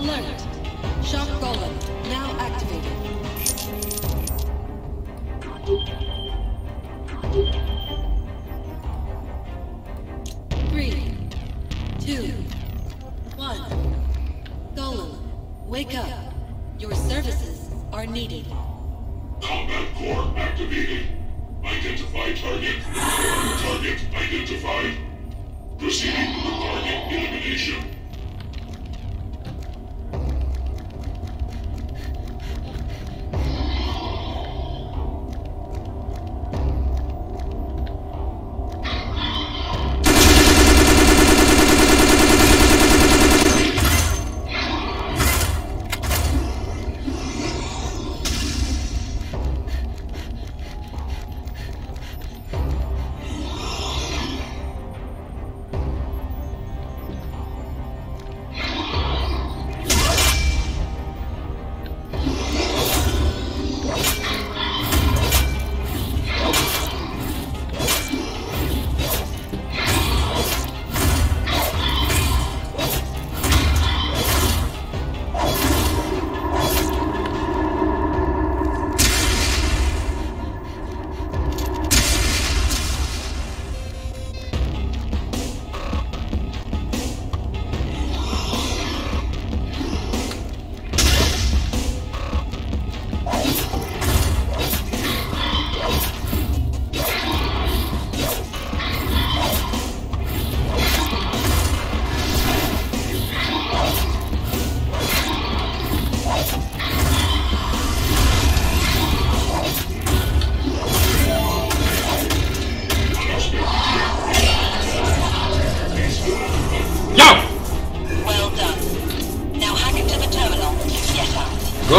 Alert! Shock Golem, now activated. Three, two, one. Golem, wake up. Your services are needed. Combat core activated. Identify target. Target identified. Proceeding.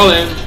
Golem!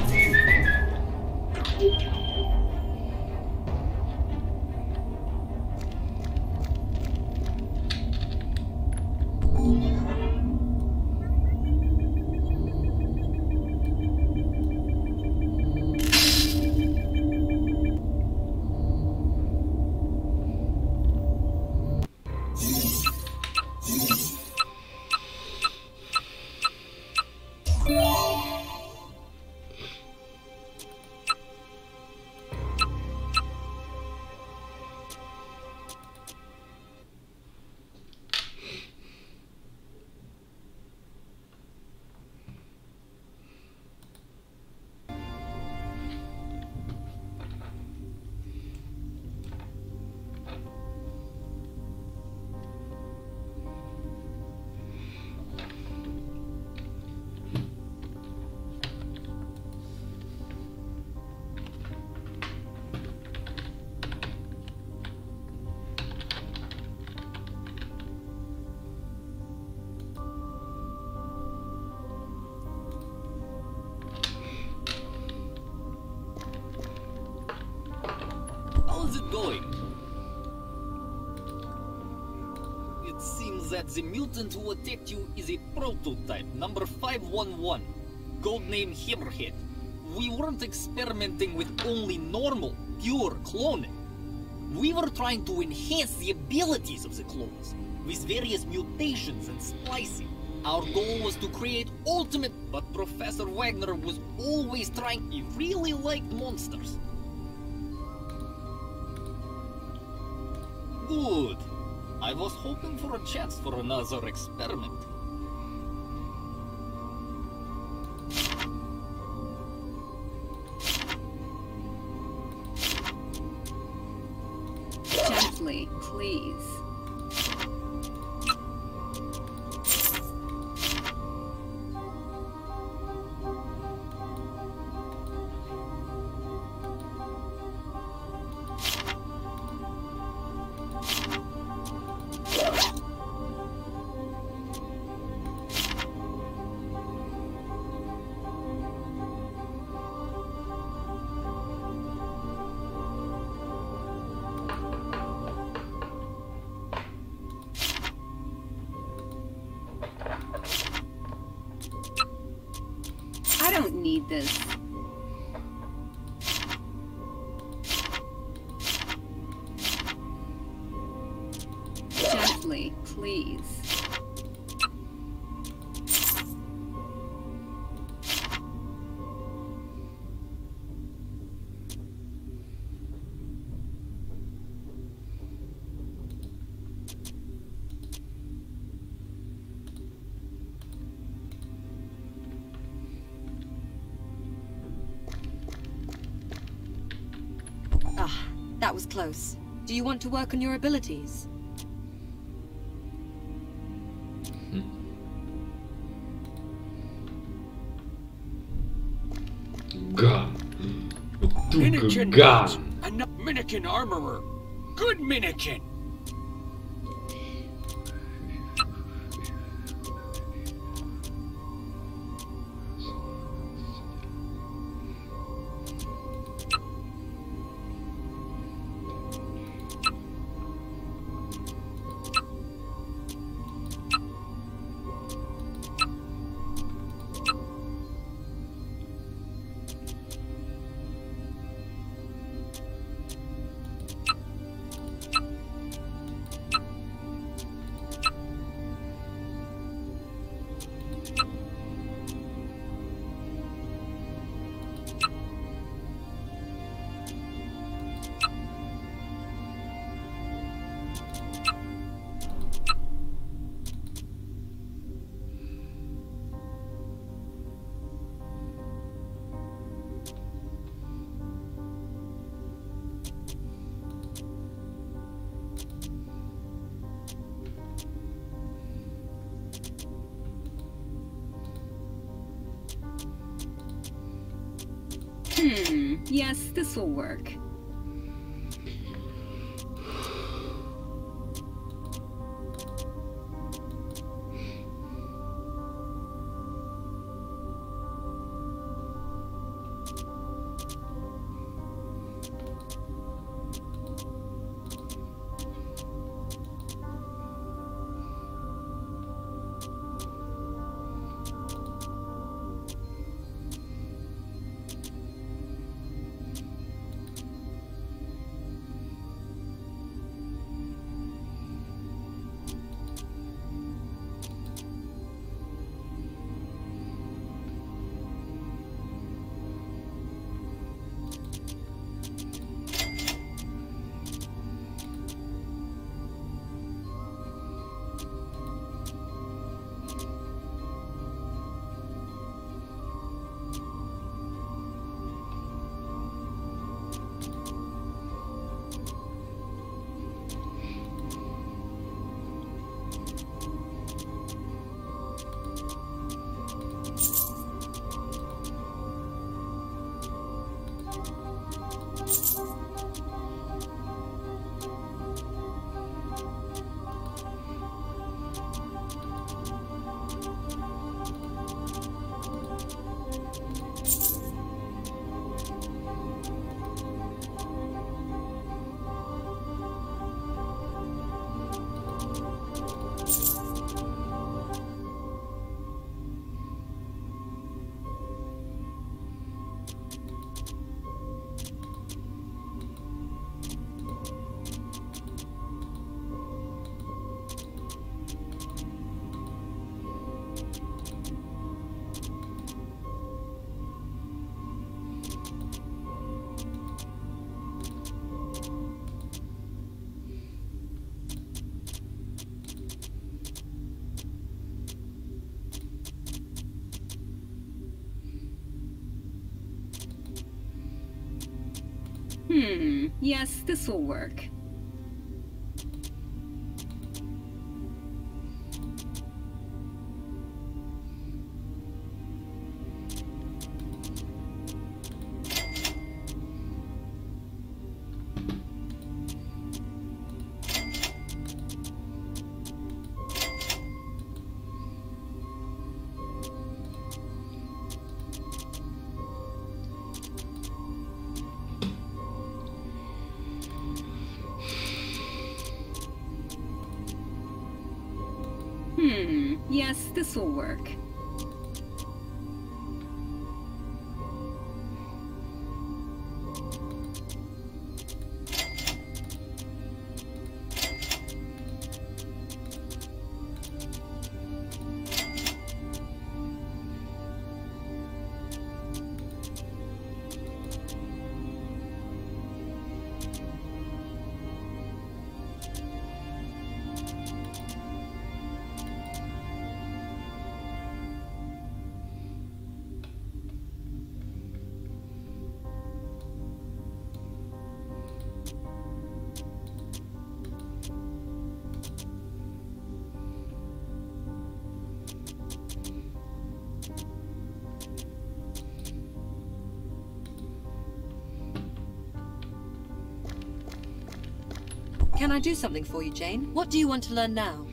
Hammerhead. We weren't experimenting with only normal, pure cloning. We were trying to enhance the abilities of the clones with various mutations and splicing. Our goal was to create ultimate, but Professor Wagner was always trying. He really liked monsters. Good. I was hoping for a chance for another experiment. Was close. Do you want to work on your abilities? Hmm. Gun. Hmm. Minikin gun. Enough Minikin armorer. Good Minikin. Will work. Hmm, yes, this will work. Yes, this will work. Can I do something for you, Jane? What do you want to learn now?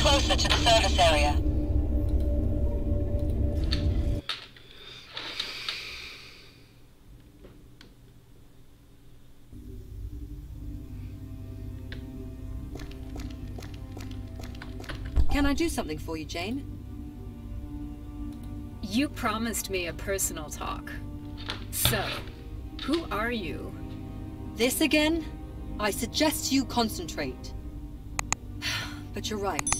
Closer to the service area. Can I do something for you, Jane? You promised me a personal talk. So, who are you? This again? I suggest you concentrate. But you're right.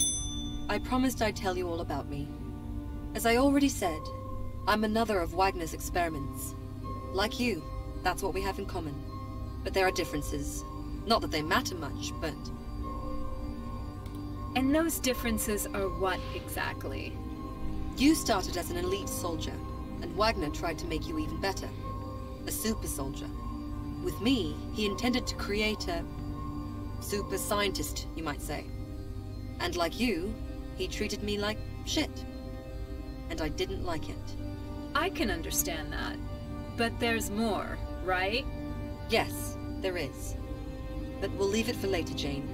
I promised I'd tell you all about me. As I already said, I'm another of Wagner's experiments. Like you, that's what we have in common. But there are differences. Not that they matter much, but And those differences are what exactly? you started as an elite soldier, and Wagner tried to make you even better. A super soldier. With me, he intended to create a... super scientist, you might say. And like you, he treated me like shit. And I didn't like it. I can understand that. But there's more, right? Yes, there is. But we'll leave it for later, Jane.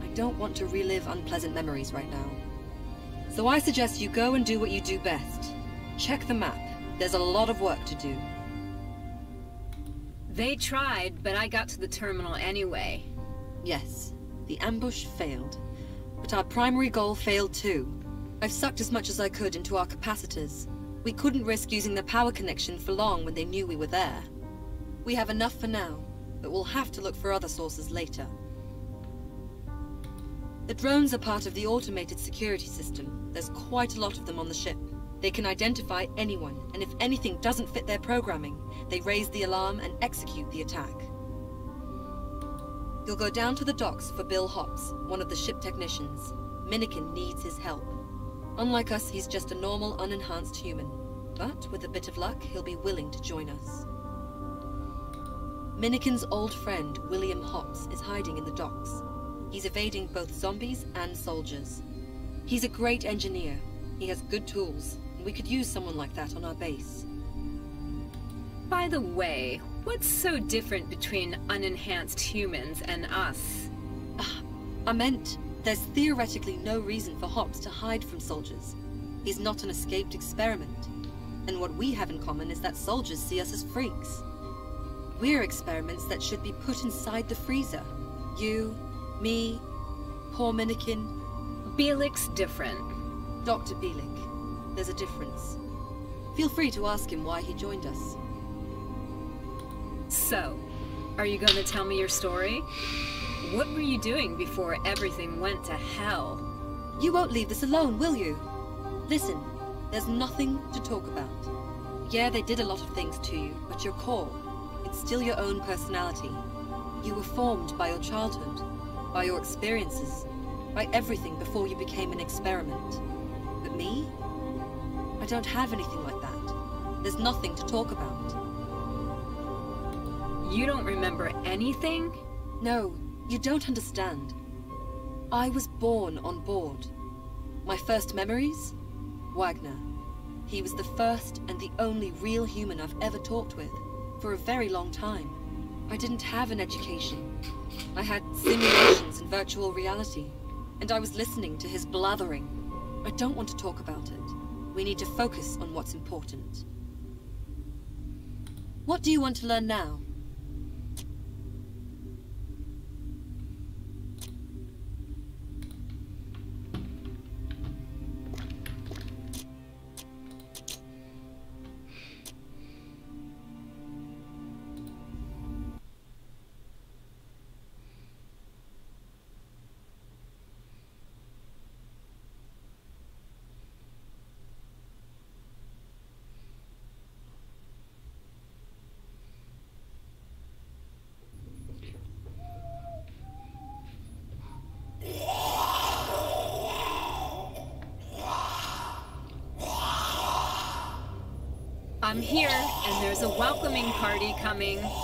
I don't want to relive unpleasant memories right now. So I suggest you go and do what you do best. Check the map. There's a lot of work to do. They tried, but I got to the terminal anyway. Yes, the ambush failed. But our primary goal failed too. I've sucked as much as I could into our capacitors. We couldn't risk using the power connection for long when they knew we were there. We have enough for now, but we'll have to look for other sources later. The drones are part of the automated security system. There's quite a lot of them on the ship. They can identify anyone, and if anything doesn't fit their programming, they raise the alarm and execute the attack. You'll go down to the docks for Bill Hops, one of the ship technicians. Minikin needs his help. Unlike us, he's just a normal, unenhanced human. But with a bit of luck, he'll be willing to join us. Minikin's old friend, William Hops, is hiding in the docks. He's evading both zombies and soldiers. He's a great engineer. He has good tools, and we could use someone like that on our base. By the way, what's so different between unenhanced humans and us? Ah, I meant, there's theoretically no reason for Hops to hide from soldiers. He's not an escaped experiment. And what we have in common is that soldiers see us as freaks. We're experiments that should be put inside the freezer. You, me, poor Minikin, Bielik's different. Dr. Bielik. There's a difference. Feel free to ask him why he joined us. So, are you going to tell me your story? What were you doing before everything went to hell? You won't leave this alone, will you? Listen, there's nothing to talk about. Yeah, they did a lot of things to you, but your core, it's still your own personality. You were formed by your childhood, by your experiences, by everything before you became an experiment. But me? I don't have anything like that. There's nothing to talk about. You don't remember anything? No, you don't understand. I was born on board. My first memories? Wagner. He was the first and the only real human I've ever talked with, for a very long time. I didn't have an education. I had simulations and virtual reality, and I was listening to his blathering. I don't want to talk about it. We need to focus on what's important. What do you want to learn now? Coming.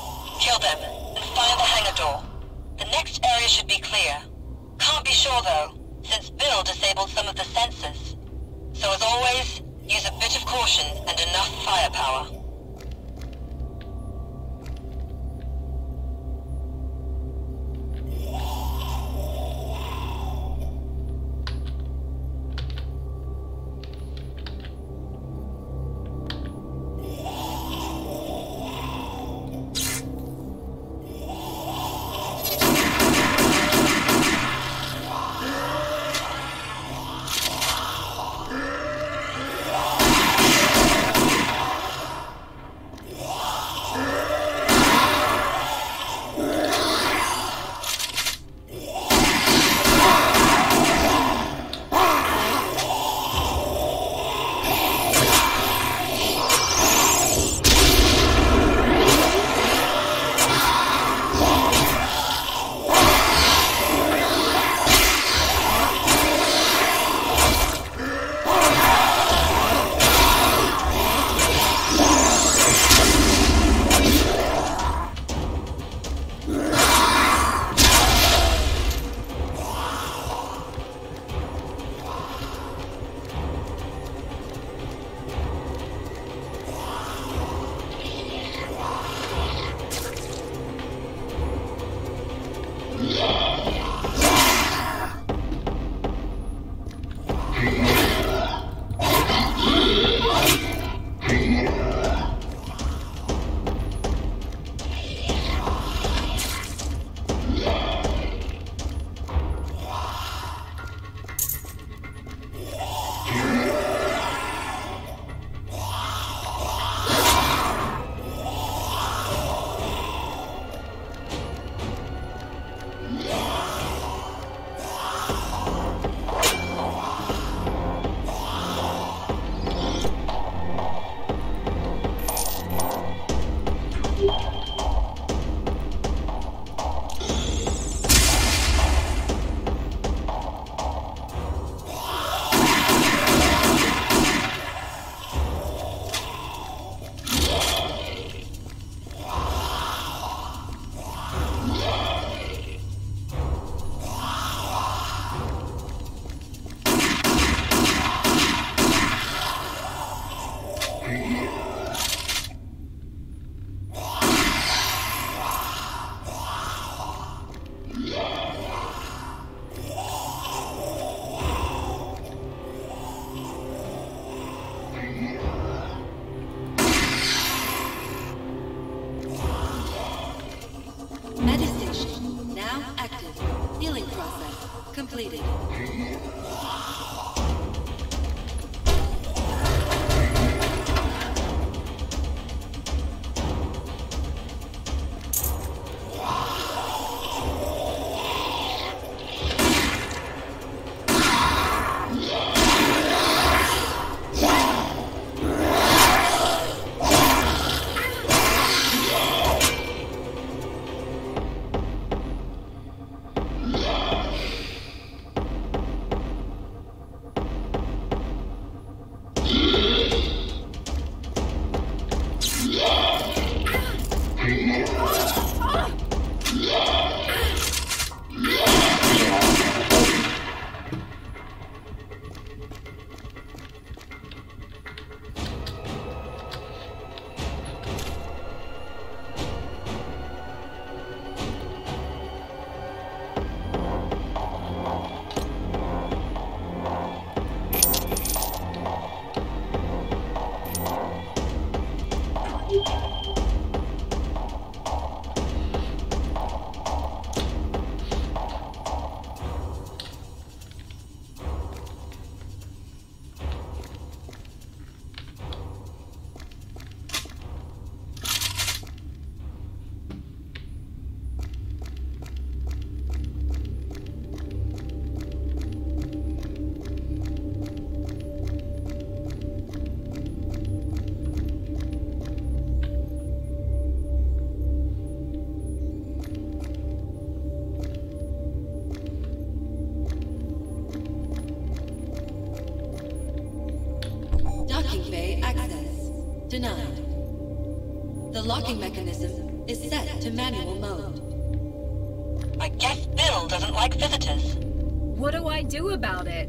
To manual mode. I guess Bill doesn't like visitors. What do I do about it?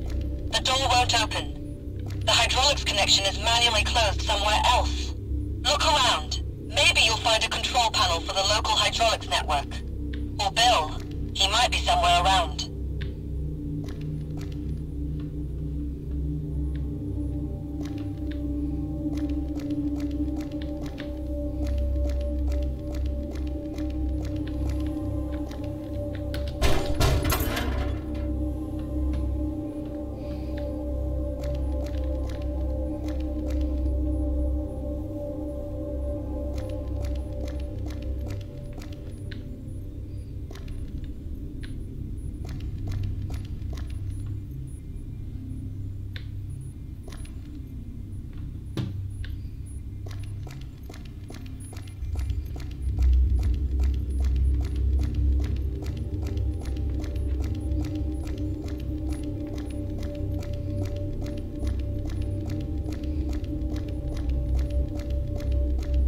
The door won't open. The hydraulics connection is manually closed somewhere else. Look around. Maybe you'll find a control panel for the local hydraulics network. Or Bill. He might be somewhere around.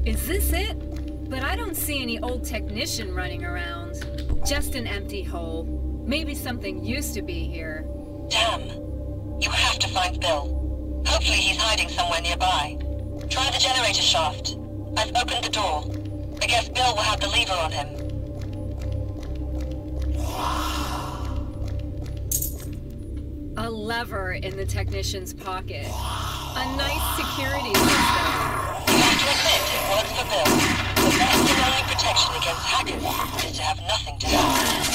Is this it? But I don't see any old technician running around. Just an empty hole. Maybe something used to be here. Damn. You have to find Bill. Hopefully he's hiding somewhere nearby. Try the generator shaft. I've opened the door. I guess Bill will have the lever on him. A lever in the technician's pocket. A nice security system. Works for Bill. The best only protection against hackers is to have nothing to hide.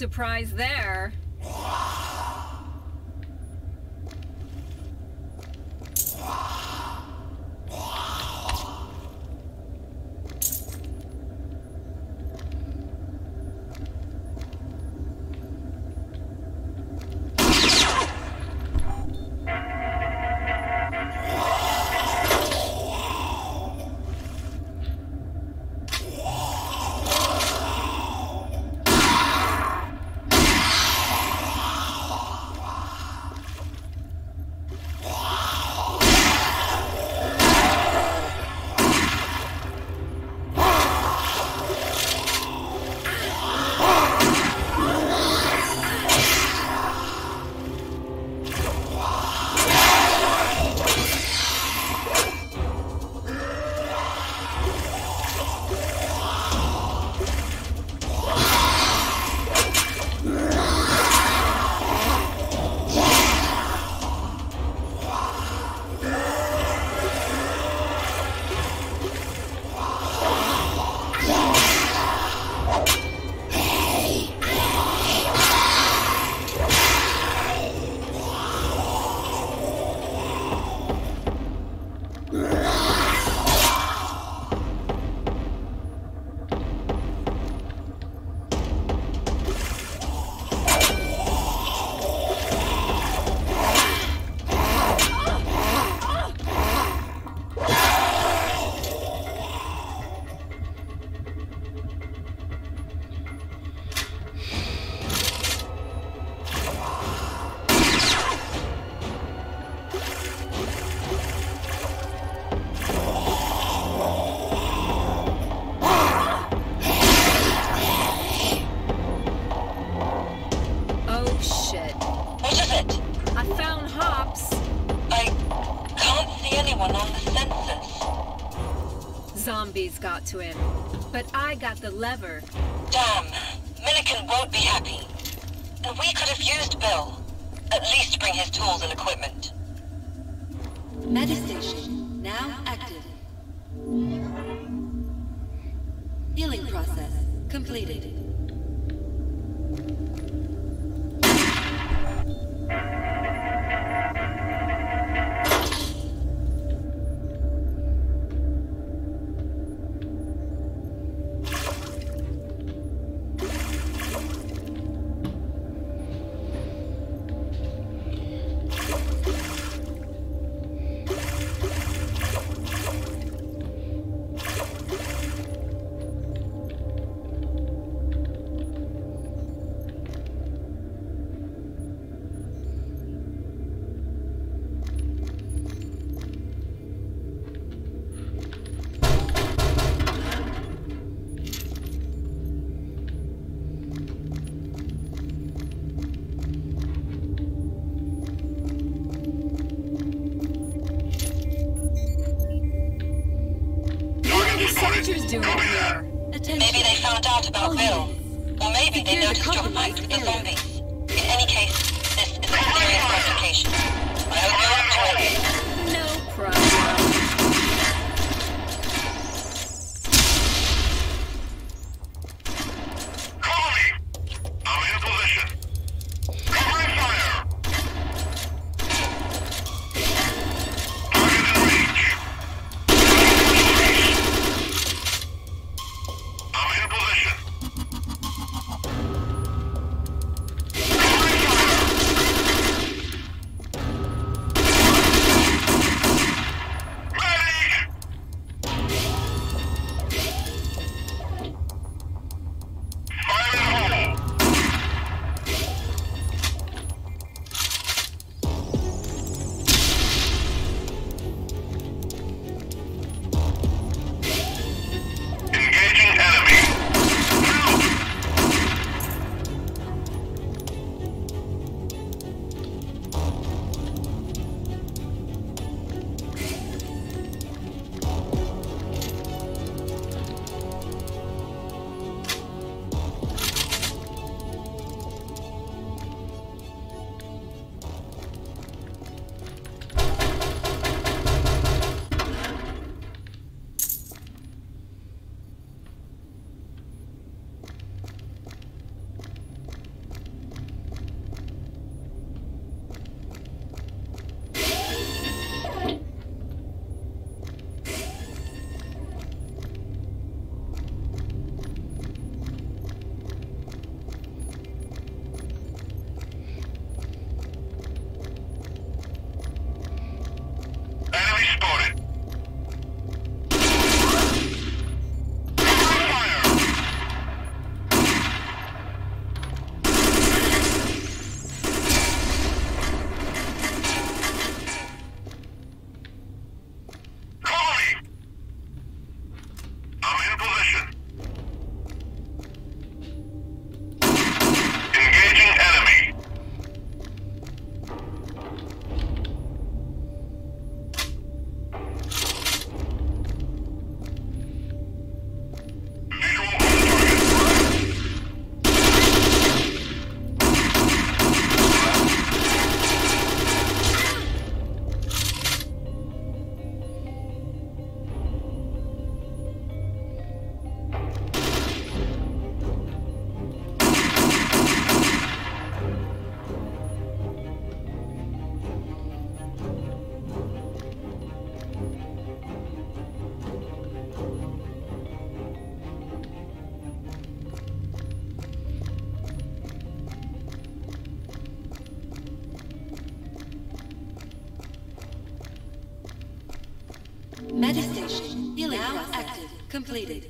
Surprise there. to him. But I got the lever, doing here? Attention. Maybe they found out about Bill. Or maybe they noticed your fight with the zombie. completed.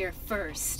Here first.